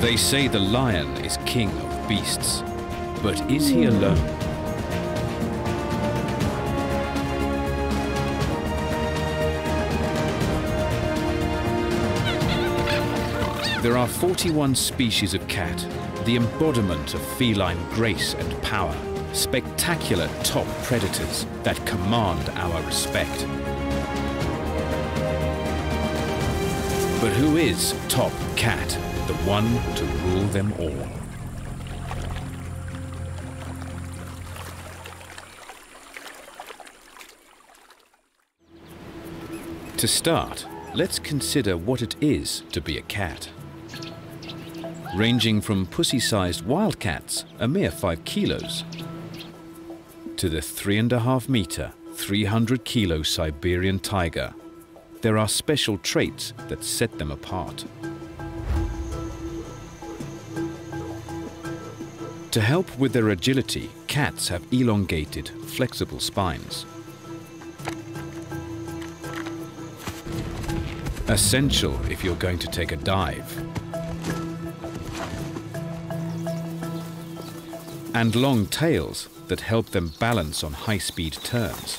They say the lion is king of beasts, but is he hmm. alone? There are 41 species of cat, the embodiment of feline grace and power, spectacular top predators that command our respect. But who is top cat, the one to rule them all? To start, let's consider what it is to be a cat. Ranging from pussy-sized wildcats, a mere five kilos, to the three and a half meter, 300 kilo Siberian tiger, there are special traits that set them apart. To help with their agility, cats have elongated, flexible spines. Essential if you're going to take a dive. And long tails that help them balance on high-speed turns.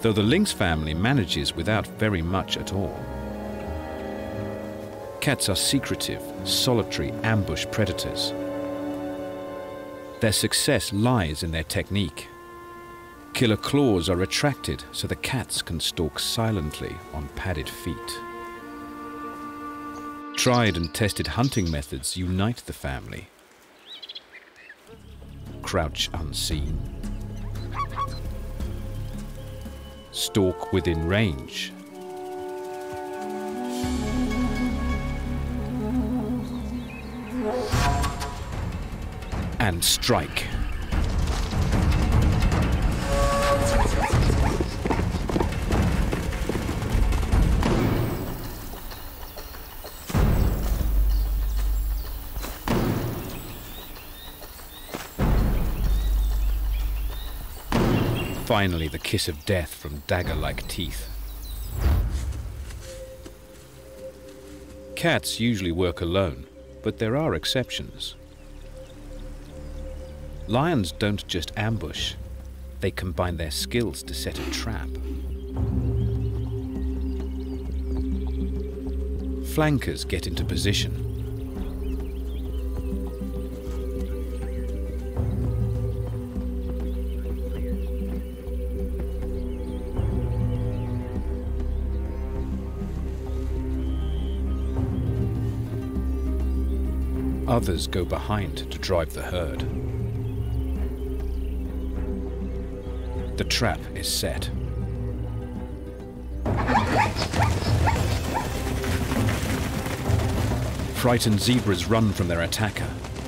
Though the lynx family manages without very much at all. Cats are secretive, solitary ambush predators. Their success lies in their technique. Killer claws are retracted so the cats can stalk silently on padded feet. Tried and tested hunting methods unite the family. Crouch unseen. Stalk within range. And strike. Finally, the kiss of death from dagger-like teeth. Cats usually work alone, but there are exceptions. Lions don't just ambush, they combine their skills to set a trap. Flankers get into position. Others go behind to drive the herd. The trap is set. Frightened zebras run from their attacker,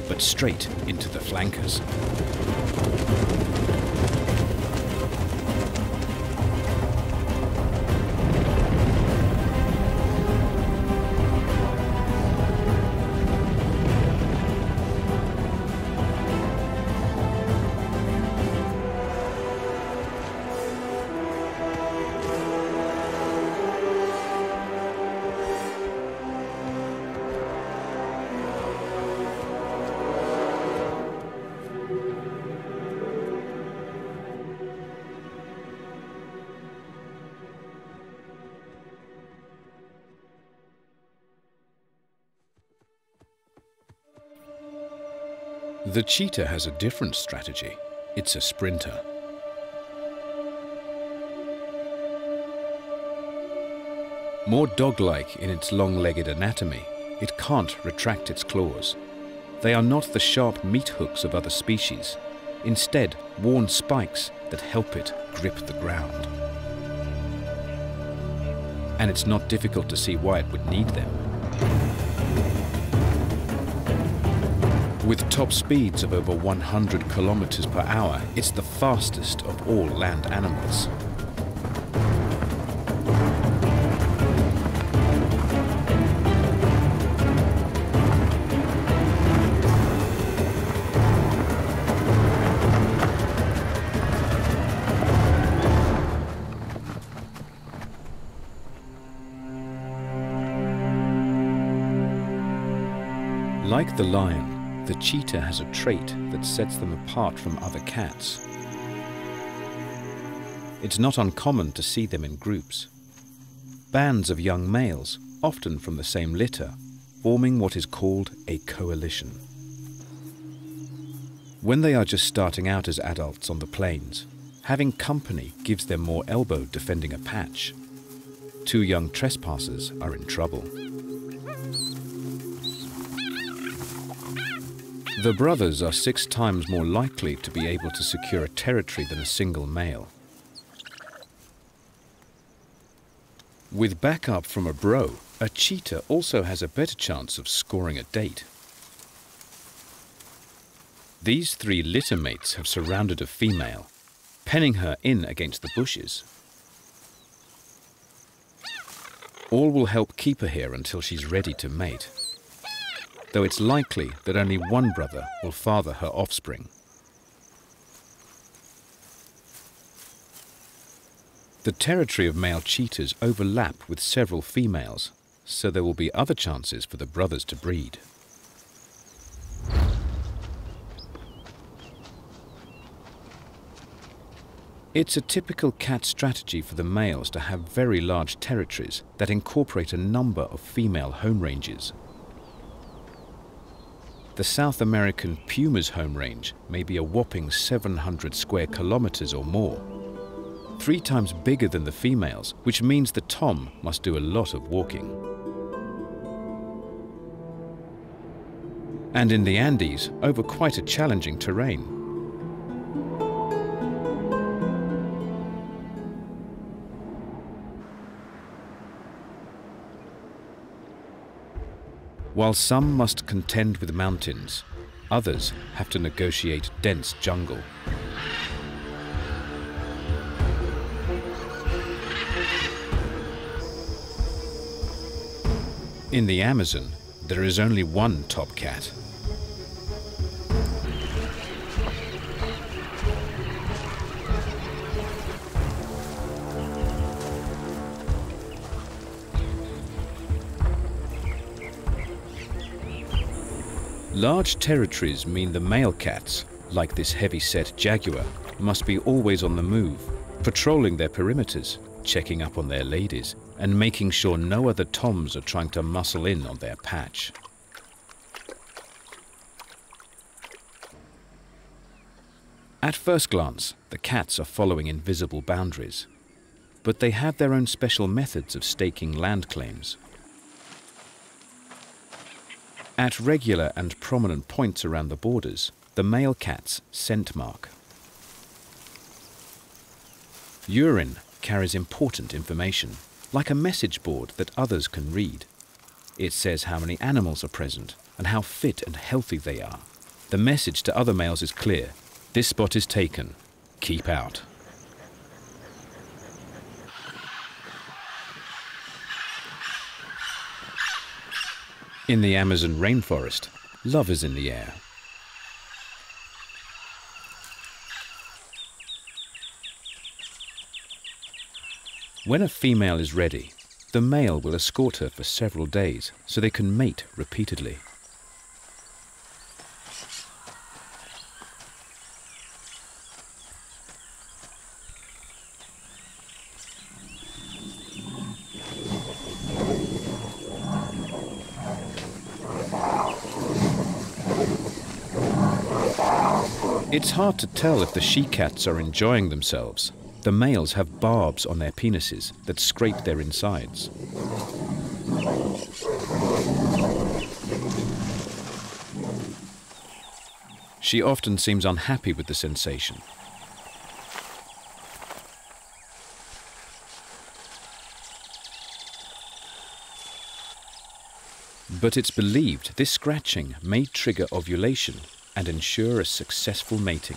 but straight into the flankers. The cheetah has a different strategy. It's a sprinter. More dog-like in its long-legged anatomy, it can't retract its claws. They are not the sharp meat hooks of other species, instead worn spikes that help it grip the ground. And it's not difficult to see why it would need them. With top speeds of over 100 kilometers per hour, it's the fastest of all land animals. Like the lion, the cheetah has a trait that sets them apart from other cats. It's not uncommon to see them in groups. Bands of young males, often from the same litter, forming what is called a coalition. When they are just starting out as adults on the plains, having company gives them more elbow defending a patch. Two young trespassers are in trouble. The brothers are six times more likely to be able to secure a territory than a single male. With backup from a bro, a cheetah also has a better chance of scoring a date. These three litter mates have surrounded a female, penning her in against the bushes. All will help keep her here until she's ready to mate though it's likely that only one brother will father her offspring. The territory of male cheetahs overlap with several females, so there will be other chances for the brothers to breed. It's a typical cat strategy for the males to have very large territories that incorporate a number of female home ranges the South American puma's home range may be a whopping 700 square kilometers or more. Three times bigger than the females, which means the tom must do a lot of walking. And in the Andes, over quite a challenging terrain. While some must contend with mountains, others have to negotiate dense jungle. In the Amazon, there is only one top cat. Large territories mean the male cats, like this heavy-set jaguar, must be always on the move, patrolling their perimeters, checking up on their ladies, and making sure no other toms are trying to muscle in on their patch. At first glance, the cats are following invisible boundaries, but they have their own special methods of staking land claims. At regular and prominent points around the borders, the male cat's scent mark. Urine carries important information, like a message board that others can read. It says how many animals are present and how fit and healthy they are. The message to other males is clear. This spot is taken. Keep out. In the Amazon rainforest, love is in the air. When a female is ready, the male will escort her for several days so they can mate repeatedly. It's hard to tell if the she-cats are enjoying themselves. The males have barbs on their penises that scrape their insides. She often seems unhappy with the sensation. But it's believed this scratching may trigger ovulation and ensure a successful mating.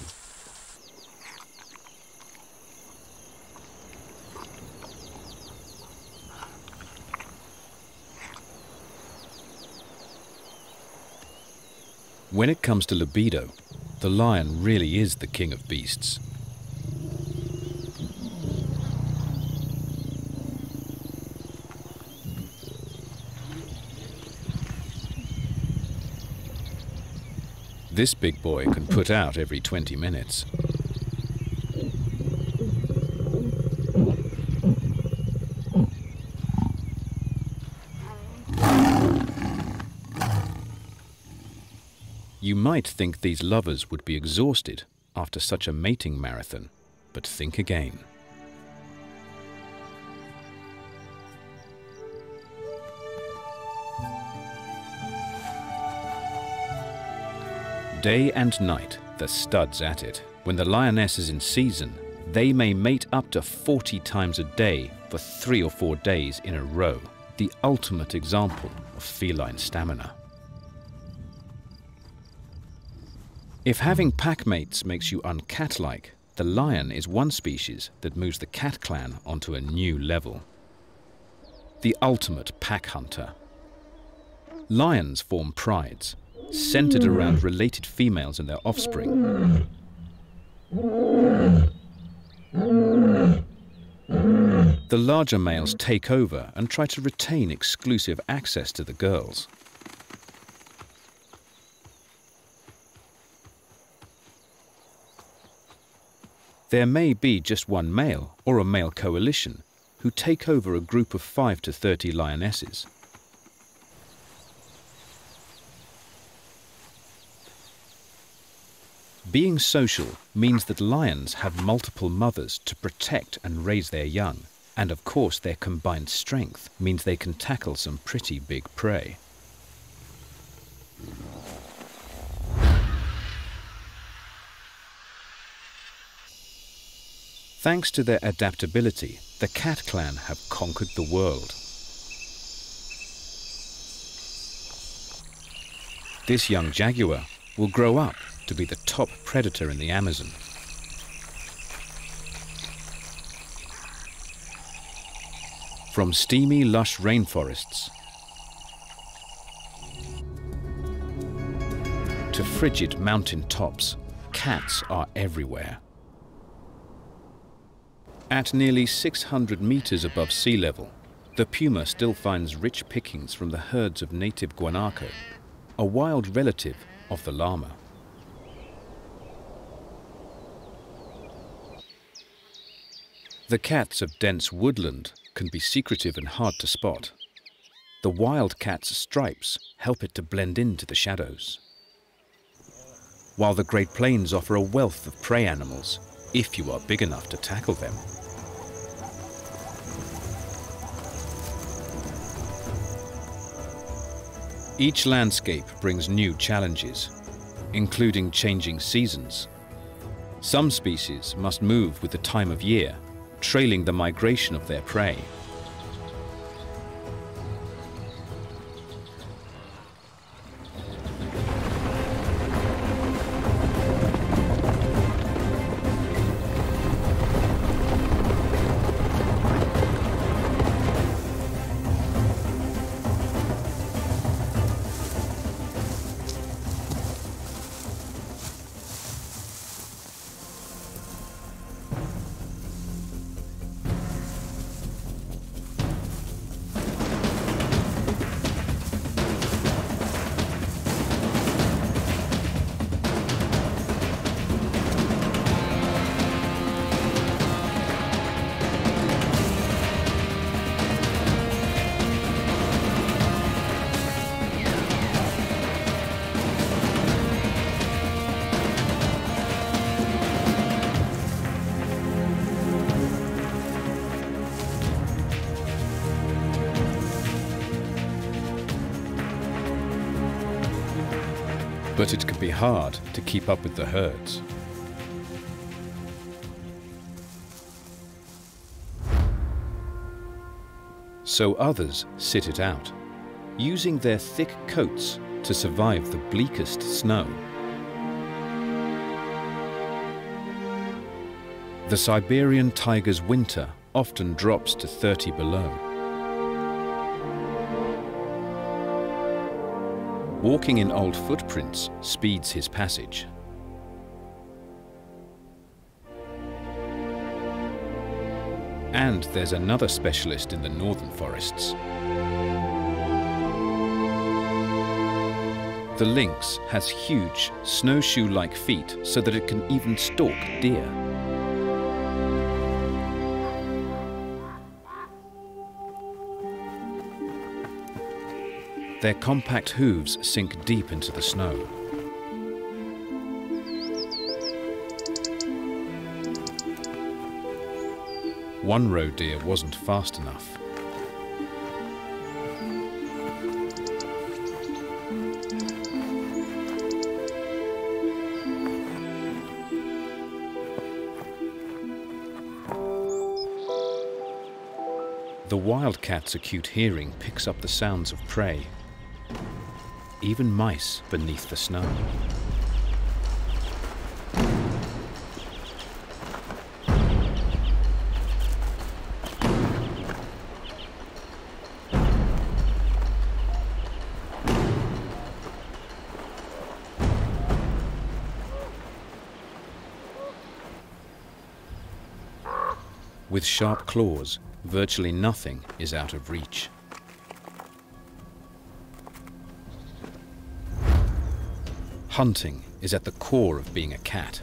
When it comes to libido, the lion really is the king of beasts. This big boy can put out every 20 minutes. You might think these lovers would be exhausted after such a mating marathon, but think again. Day and night, the stud's at it. When the lioness is in season, they may mate up to 40 times a day for three or four days in a row. The ultimate example of feline stamina. If having pack mates makes you uncat-like, the lion is one species that moves the cat clan onto a new level. The ultimate pack hunter. Lions form prides, centered around related females and their offspring. The larger males take over and try to retain exclusive access to the girls. There may be just one male or a male coalition who take over a group of 5 to 30 lionesses. Being social means that lions have multiple mothers to protect and raise their young, and of course their combined strength means they can tackle some pretty big prey. Thanks to their adaptability, the cat clan have conquered the world. This young jaguar will grow up to be the top predator in the Amazon. From steamy, lush rainforests to frigid mountain tops, cats are everywhere. At nearly 600 meters above sea level, the puma still finds rich pickings from the herds of native guanaco, a wild relative of the llama. The cats of dense woodland can be secretive and hard to spot. The wild cat's stripes help it to blend into the shadows. While the Great Plains offer a wealth of prey animals, if you are big enough to tackle them. Each landscape brings new challenges, including changing seasons. Some species must move with the time of year trailing the migration of their prey. Can be hard to keep up with the herds. So others sit it out, using their thick coats to survive the bleakest snow. The Siberian tiger's winter often drops to 30 below. Walking in old footprints speeds his passage. And there's another specialist in the northern forests. The lynx has huge, snowshoe-like feet so that it can even stalk deer. Their compact hooves sink deep into the snow. One roe deer wasn't fast enough. The wildcat's acute hearing picks up the sounds of prey, even mice beneath the snow. With sharp claws, virtually nothing is out of reach. Hunting is at the core of being a cat.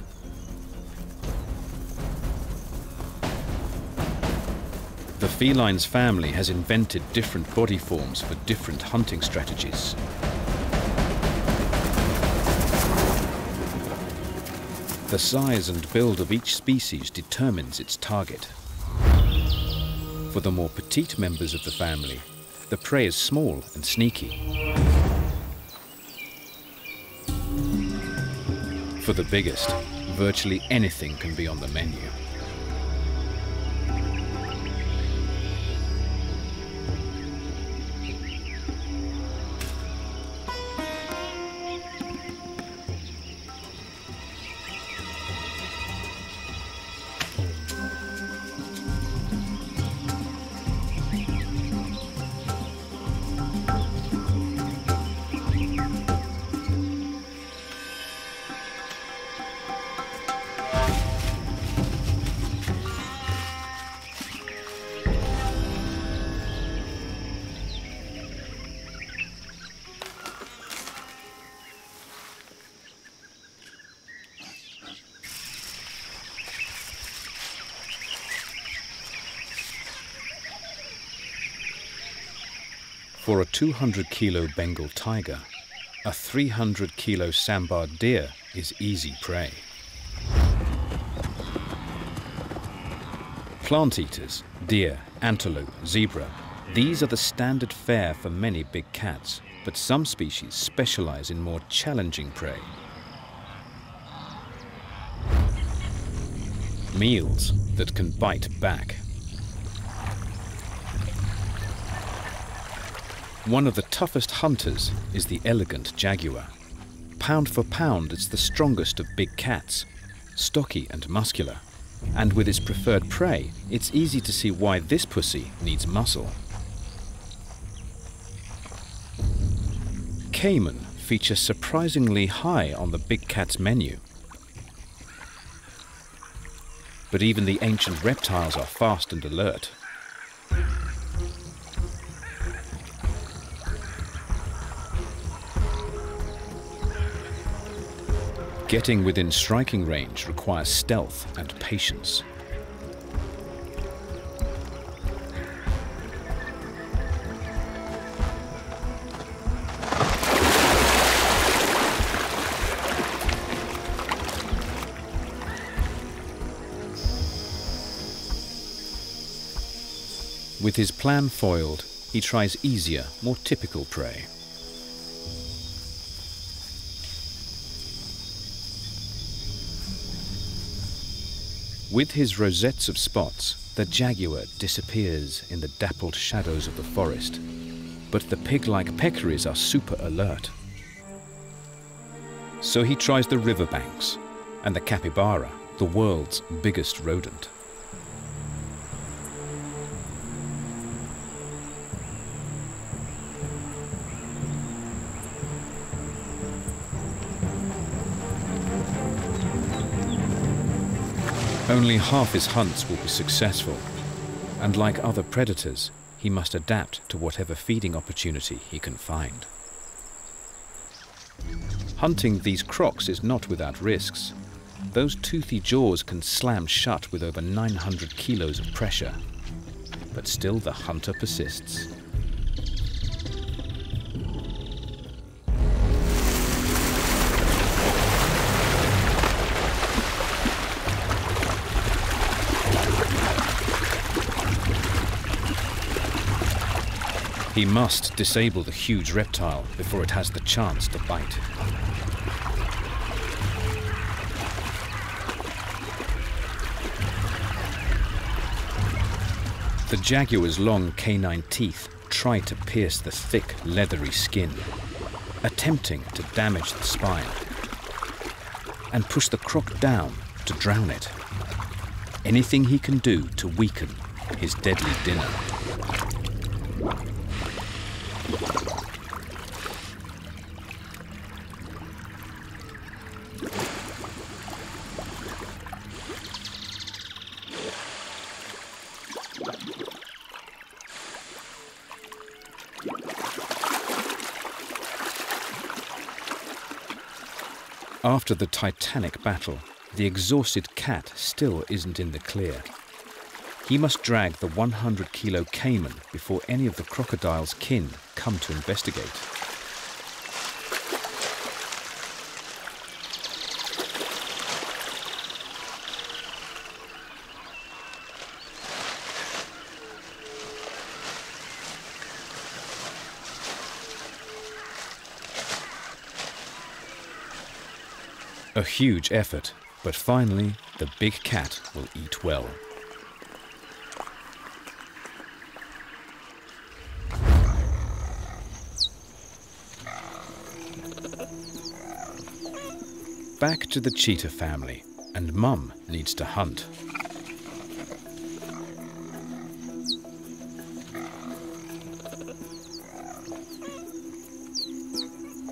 The feline's family has invented different body forms for different hunting strategies. The size and build of each species determines its target. For the more petite members of the family, the prey is small and sneaky. For the biggest, virtually anything can be on the menu. For a 200 kilo Bengal tiger, a 300 kilo sambar deer is easy prey. Plant eaters, deer, antelope, zebra, these are the standard fare for many big cats, but some species specialize in more challenging prey. Meals that can bite back. One of the toughest hunters is the elegant jaguar. Pound for pound, it's the strongest of big cats, stocky and muscular. And with its preferred prey, it's easy to see why this pussy needs muscle. Caiman feature surprisingly high on the big cat's menu. But even the ancient reptiles are fast and alert. Getting within striking range requires stealth and patience. With his plan foiled, he tries easier, more typical prey. With his rosettes of spots, the jaguar disappears in the dappled shadows of the forest, but the pig-like peccaries are super alert. So he tries the riverbanks and the capybara, the world's biggest rodent. Only half his hunts will be successful, and like other predators, he must adapt to whatever feeding opportunity he can find. Hunting these crocs is not without risks. Those toothy jaws can slam shut with over 900 kilos of pressure. But still the hunter persists. He must disable the huge reptile before it has the chance to bite. The jaguar's long canine teeth try to pierce the thick, leathery skin, attempting to damage the spine and push the croc down to drown it. Anything he can do to weaken his deadly dinner. After the titanic battle, the exhausted cat still isn't in the clear. He must drag the 100 kilo caiman before any of the crocodile's kin come to investigate. A huge effort, but finally the big cat will eat well. Back to the cheetah family, and Mum needs to hunt.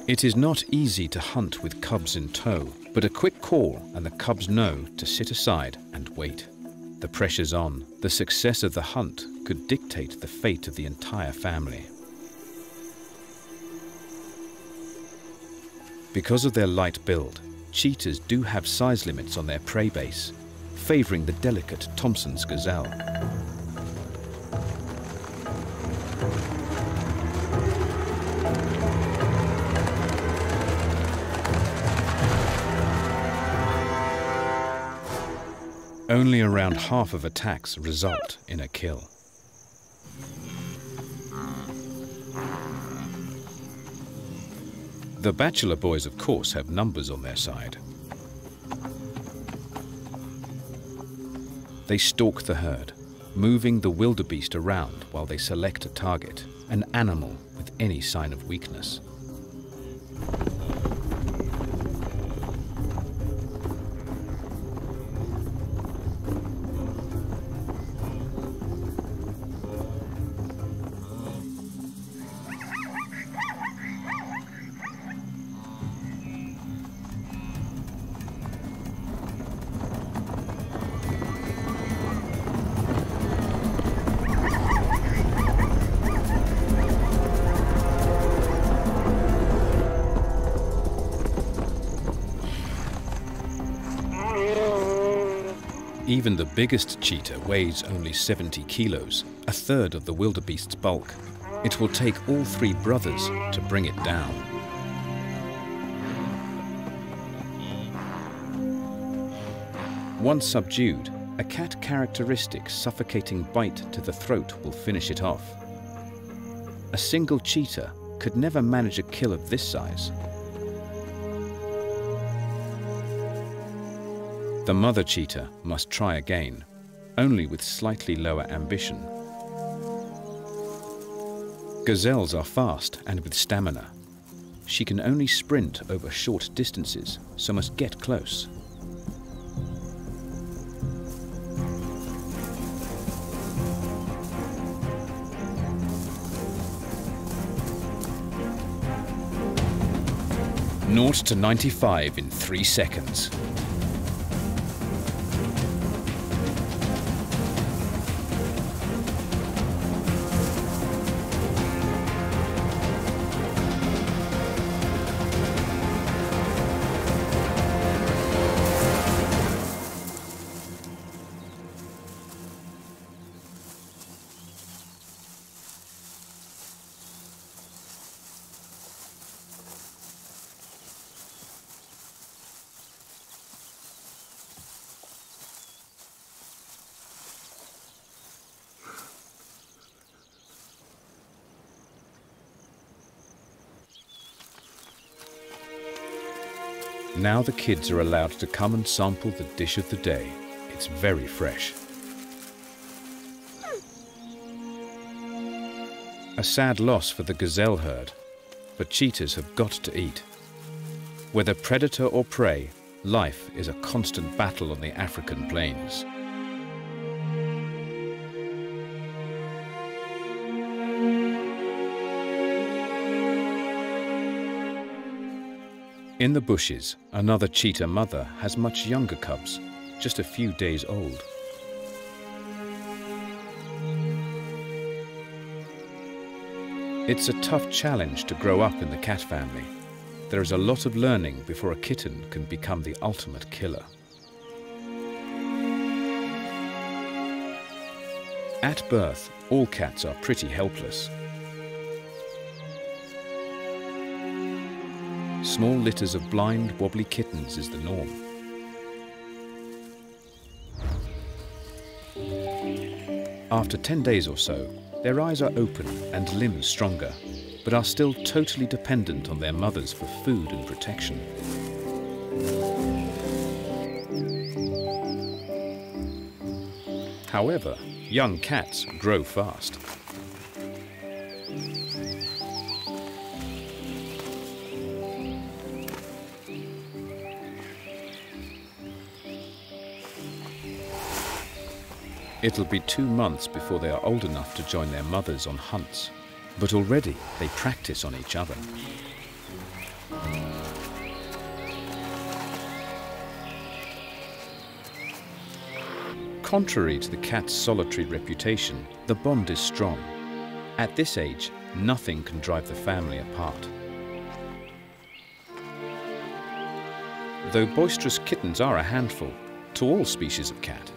It is not easy to hunt with cubs in tow, but a quick call and the cubs know to sit aside and wait. The pressure's on. The success of the hunt could dictate the fate of the entire family. Because of their light build, cheetahs do have size limits on their prey base, favouring the delicate Thomson's gazelle. Only around half of attacks result in a kill. The bachelor boys, of course, have numbers on their side. They stalk the herd, moving the wildebeest around while they select a target, an animal with any sign of weakness. Even the biggest cheetah weighs only 70 kilos, a third of the wildebeest's bulk. It will take all three brothers to bring it down. Once subdued, a cat characteristic suffocating bite to the throat will finish it off. A single cheetah could never manage a kill of this size. The mother cheetah must try again, only with slightly lower ambition. Gazelles are fast and with stamina. She can only sprint over short distances, so must get close. Naught to 95 in three seconds. Now the kids are allowed to come and sample the dish of the day. It's very fresh. A sad loss for the gazelle herd, but cheetahs have got to eat. Whether predator or prey, life is a constant battle on the African plains. In the bushes, another cheetah mother has much younger cubs, just a few days old. It's a tough challenge to grow up in the cat family. There is a lot of learning before a kitten can become the ultimate killer. At birth, all cats are pretty helpless. Small litters of blind, wobbly kittens is the norm. After 10 days or so, their eyes are open and limbs stronger, but are still totally dependent on their mothers for food and protection. However, young cats grow fast. It'll be two months before they are old enough to join their mothers on hunts, but already they practice on each other. Contrary to the cat's solitary reputation, the bond is strong. At this age, nothing can drive the family apart. Though boisterous kittens are a handful to all species of cat,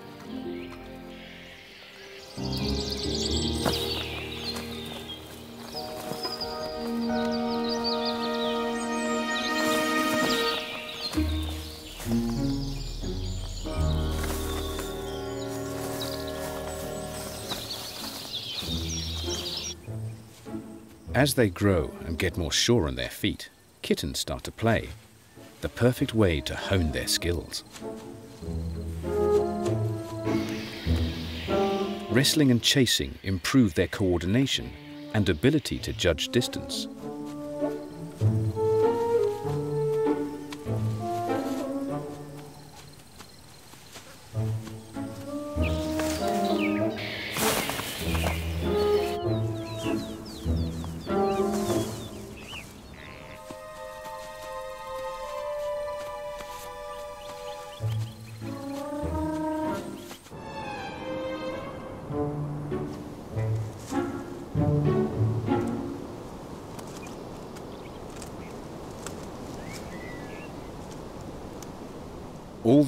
As they grow and get more sure on their feet, kittens start to play, the perfect way to hone their skills. Wrestling and chasing improve their coordination and ability to judge distance.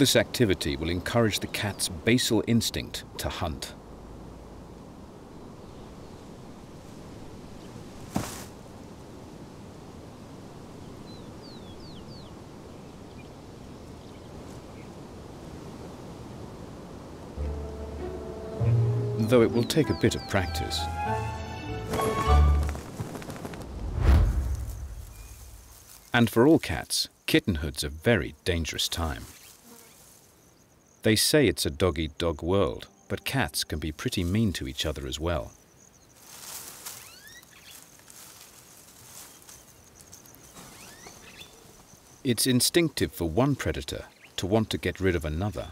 This activity will encourage the cat's basal instinct to hunt. Though it will take a bit of practice. And for all cats, kittenhood's a very dangerous time. They say it's a dog-eat-dog -dog world, but cats can be pretty mean to each other as well. It's instinctive for one predator to want to get rid of another,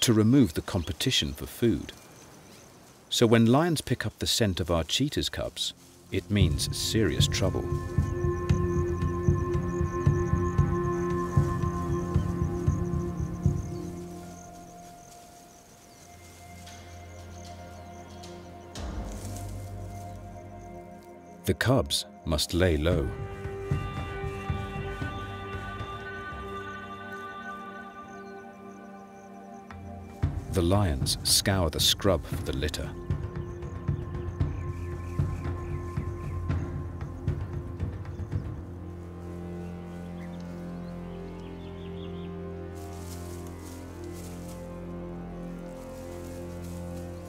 to remove the competition for food. So when lions pick up the scent of our cheetah's cubs, it means serious trouble. The cubs must lay low. The lions scour the scrub for the litter.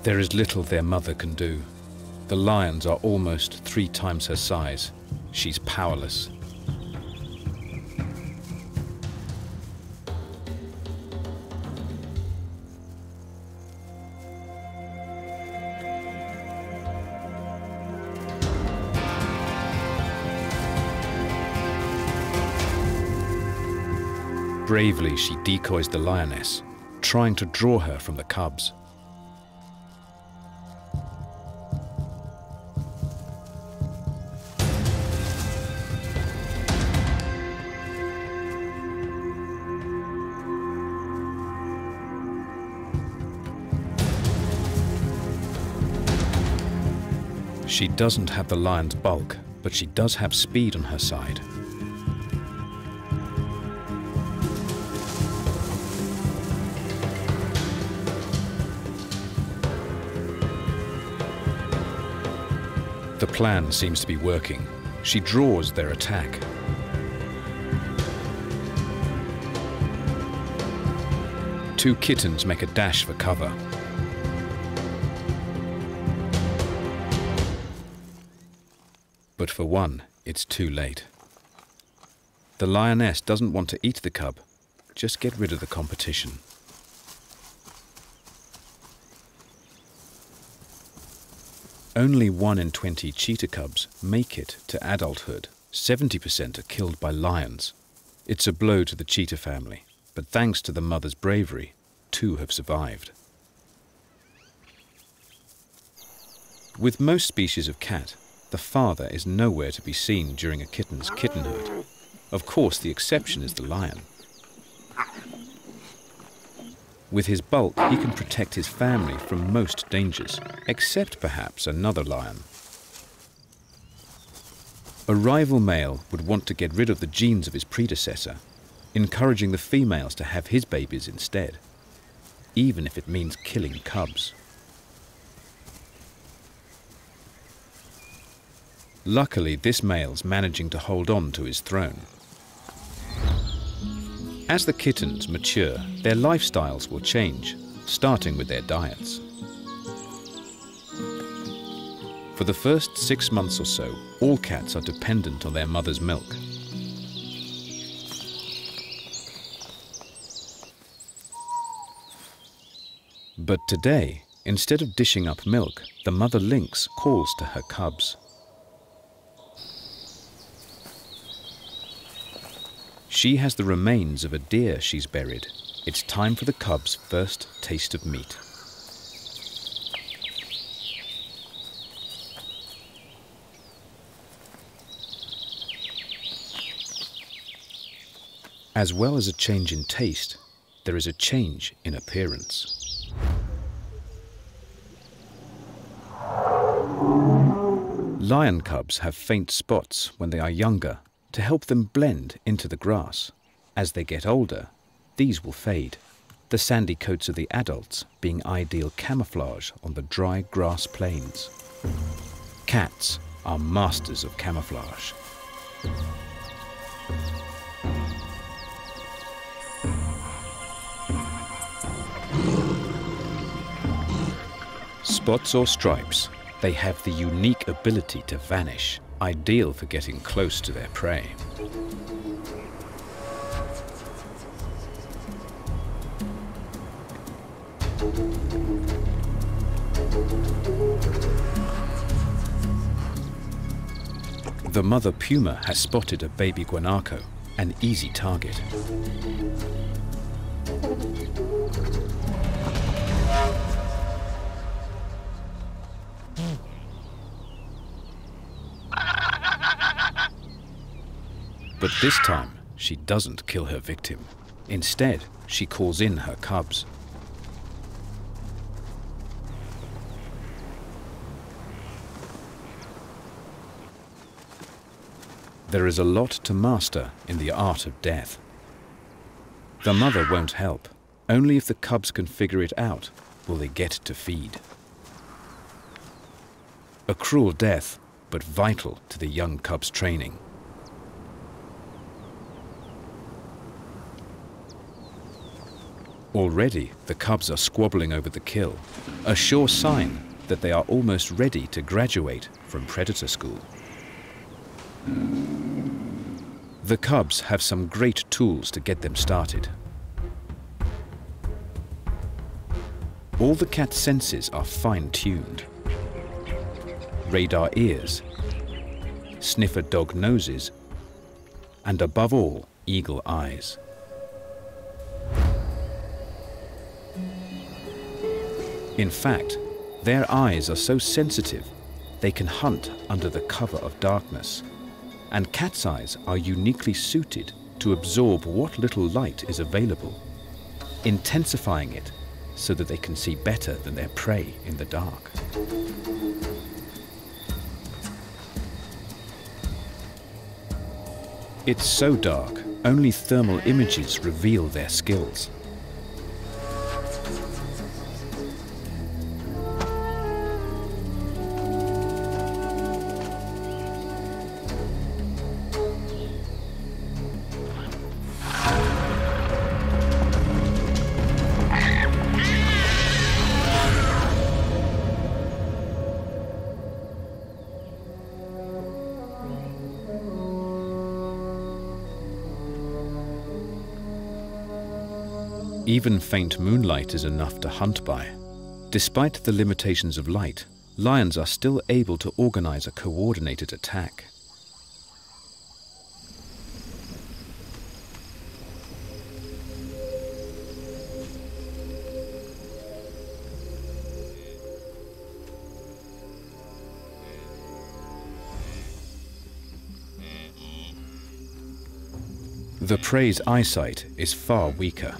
There is little their mother can do. The lions are almost three times her size. She's powerless. Bravely, she decoys the lioness, trying to draw her from the cubs. She doesn't have the lion's bulk, but she does have speed on her side. The plan seems to be working. She draws their attack. Two kittens make a dash for cover. But for one, it's too late. The lioness doesn't want to eat the cub, just get rid of the competition. Only 1 in 20 cheetah cubs make it to adulthood. 70% are killed by lions. It's a blow to the cheetah family, but thanks to the mother's bravery, two have survived. With most species of cat, the father is nowhere to be seen during a kitten's kittenhood. Of course, the exception is the lion. With his bulk, he can protect his family from most dangers, except perhaps another lion. A rival male would want to get rid of the genes of his predecessor, encouraging the females to have his babies instead, even if it means killing cubs. Luckily, this male's managing to hold on to his throne. As the kittens mature, their lifestyles will change, starting with their diets. For the first six months or so, all cats are dependent on their mother's milk. But today, instead of dishing up milk, the mother lynx calls to her cubs. She has the remains of a deer she's buried. It's time for the cub's first taste of meat. As well as a change in taste, there is a change in appearance. Lion cubs have faint spots when they are younger to help them blend into the grass. As they get older, these will fade, the sandy coats of the adults being ideal camouflage on the dry grass plains. Cats are masters of camouflage. Spots or stripes, they have the unique ability to vanish ideal for getting close to their prey. The mother puma has spotted a baby guanaco, an easy target. But this time, she doesn't kill her victim. Instead, she calls in her cubs. There is a lot to master in the art of death. The mother won't help. Only if the cubs can figure it out will they get to feed. A cruel death, but vital to the young cub's training. Already, the cubs are squabbling over the kill, a sure sign that they are almost ready to graduate from predator school. The cubs have some great tools to get them started. All the cat's senses are fine-tuned. Radar ears, sniffer dog noses, and above all, eagle eyes. In fact, their eyes are so sensitive they can hunt under the cover of darkness. And cat's eyes are uniquely suited to absorb what little light is available, intensifying it so that they can see better than their prey in the dark. It's so dark, only thermal images reveal their skills. Even faint moonlight is enough to hunt by. Despite the limitations of light, lions are still able to organize a coordinated attack. The prey's eyesight is far weaker.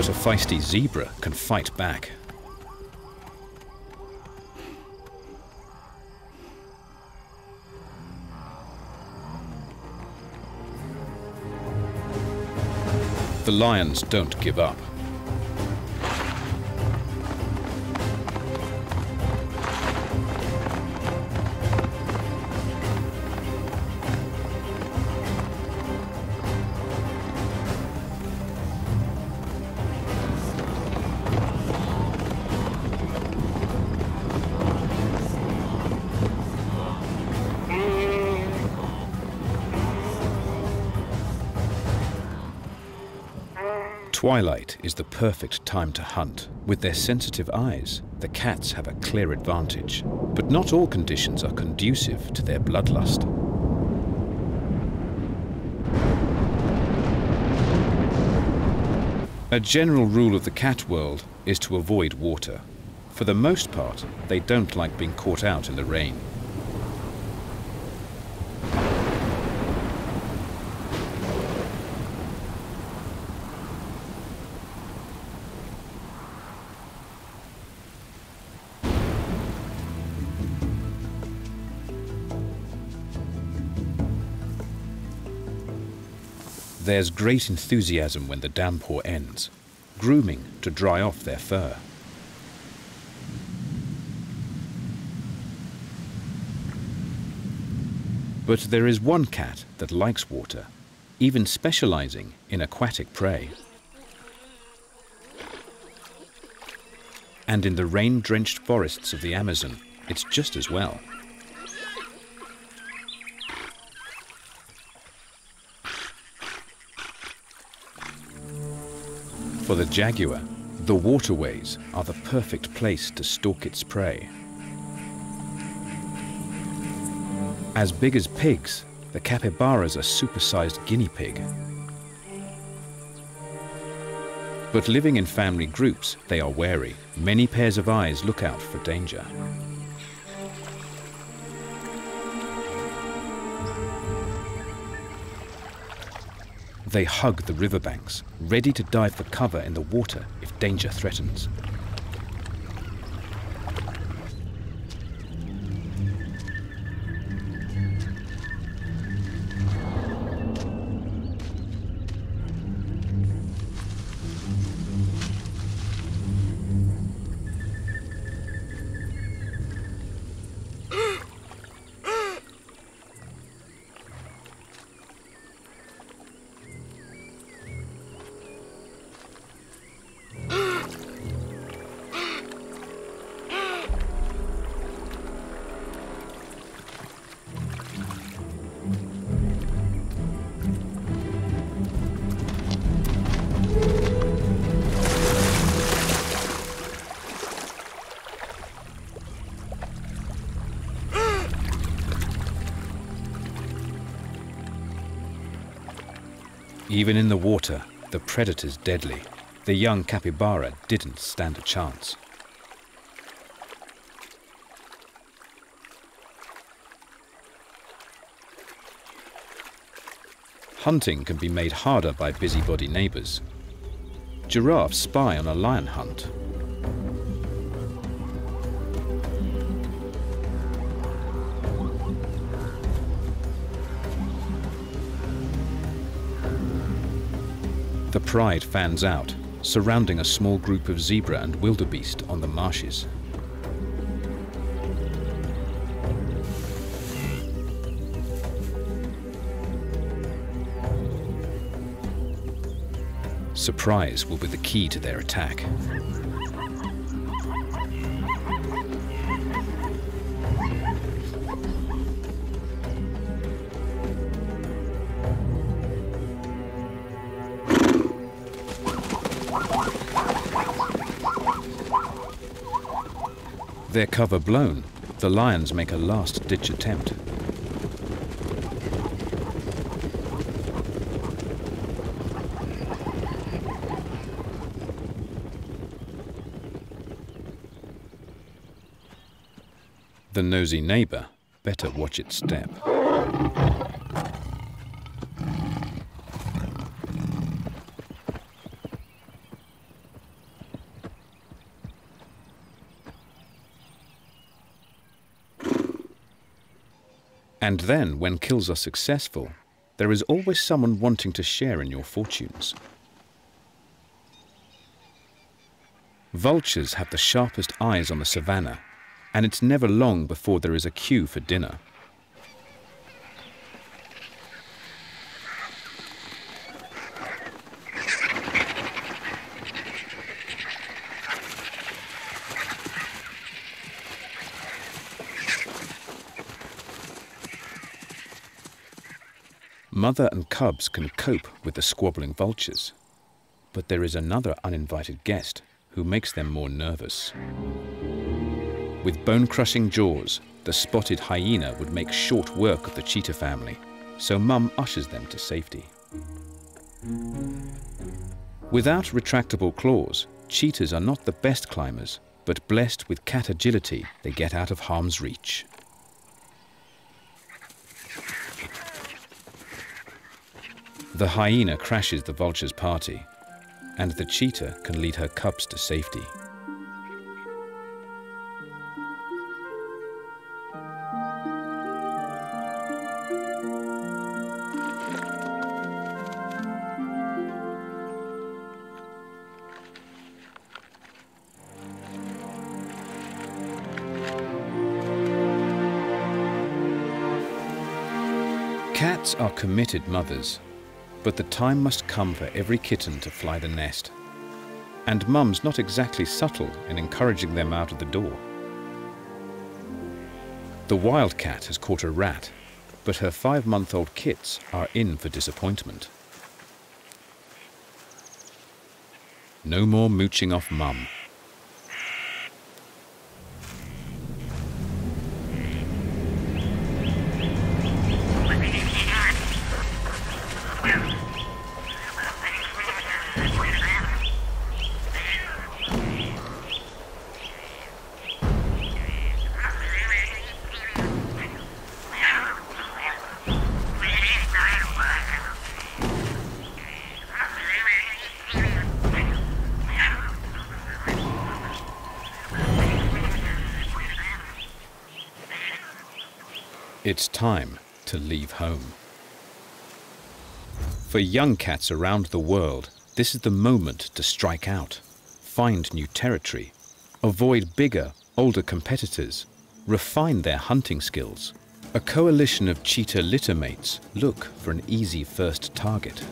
But a feisty zebra can fight back. The lions don't give up. Twilight is the perfect time to hunt. With their sensitive eyes, the cats have a clear advantage. But not all conditions are conducive to their bloodlust. A general rule of the cat world is to avoid water. For the most part, they don't like being caught out in the rain. There's great enthusiasm when the downpour ends, grooming to dry off their fur. But there is one cat that likes water, even specializing in aquatic prey. And in the rain-drenched forests of the Amazon, it's just as well. For the jaguar, the waterways are the perfect place to stalk its prey. As big as pigs, the capybaras are supersized guinea pig. But living in family groups, they are wary. Many pairs of eyes look out for danger. They hug the riverbanks, ready to dive for cover in the water if danger threatens. Even in the water, the predator's deadly. The young capybara didn't stand a chance. Hunting can be made harder by busybody neighbours. Giraffes spy on a lion hunt. The pride fans out, surrounding a small group of zebra and wildebeest on the marshes. Surprise will be the key to their attack. With their cover blown, the lions make a last-ditch attempt. The nosy neighbour better watch its step. And then, when kills are successful, there is always someone wanting to share in your fortunes. Vultures have the sharpest eyes on the savannah, and it's never long before there is a queue for dinner. Mother and cubs can cope with the squabbling vultures, but there is another uninvited guest who makes them more nervous. With bone-crushing jaws, the spotted hyena would make short work of the cheetah family, so Mum ushers them to safety. Without retractable claws, cheetahs are not the best climbers, but blessed with cat agility, they get out of harm's reach. The hyena crashes the vulture's party, and the cheetah can lead her cubs to safety. Cats are committed mothers but the time must come for every kitten to fly the nest. And mum's not exactly subtle in encouraging them out of the door. The wildcat has caught a rat, but her five-month-old kits are in for disappointment. No more mooching off mum. It's time to leave home. For young cats around the world, this is the moment to strike out, find new territory, avoid bigger, older competitors, refine their hunting skills. A coalition of cheetah littermates look for an easy first target.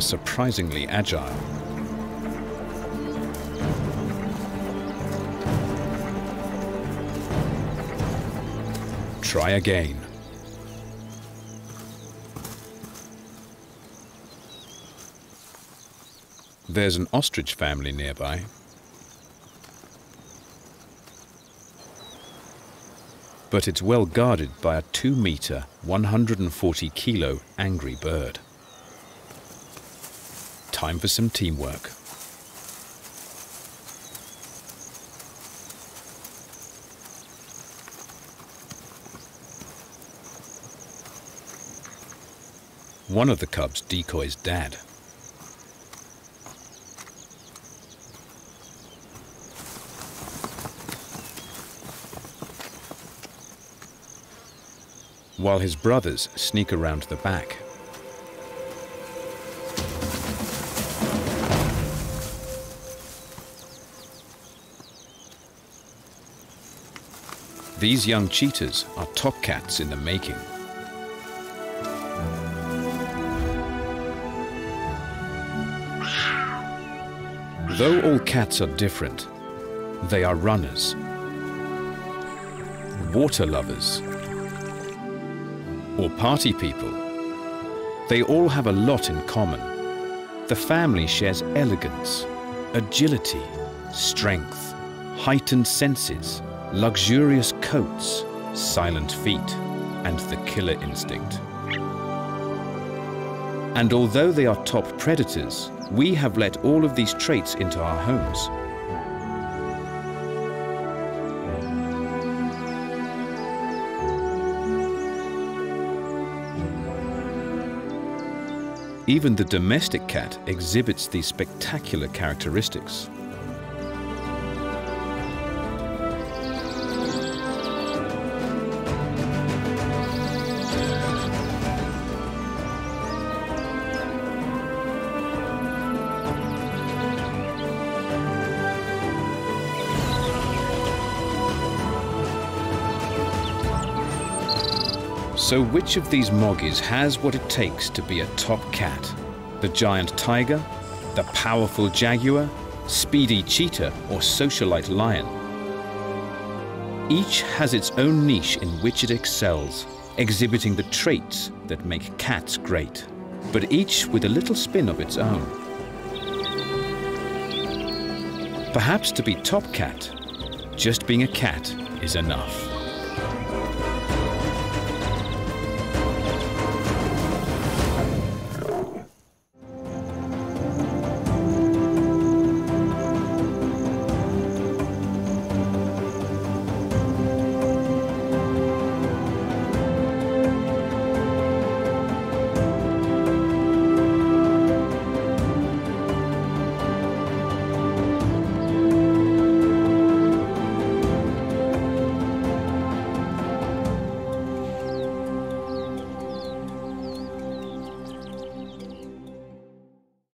Are surprisingly agile. Try again. There's an ostrich family nearby. But it's well guarded by a 2 meter, 140 kilo angry bird. Time for some teamwork. One of the cubs decoys dad. while his brothers sneak around the back. These young cheetahs are top cats in the making. Though all cats are different, they are runners, water lovers, or party people. They all have a lot in common. The family shares elegance, agility, strength, heightened senses, luxurious coats, silent feet, and the killer instinct. And although they are top predators, we have let all of these traits into our homes. Even the domestic cat exhibits these spectacular characteristics. So which of these moggies has what it takes to be a top cat? The giant tiger, the powerful jaguar, speedy cheetah or socialite lion? Each has its own niche in which it excels, exhibiting the traits that make cats great, but each with a little spin of its own. Perhaps to be top cat, just being a cat is enough.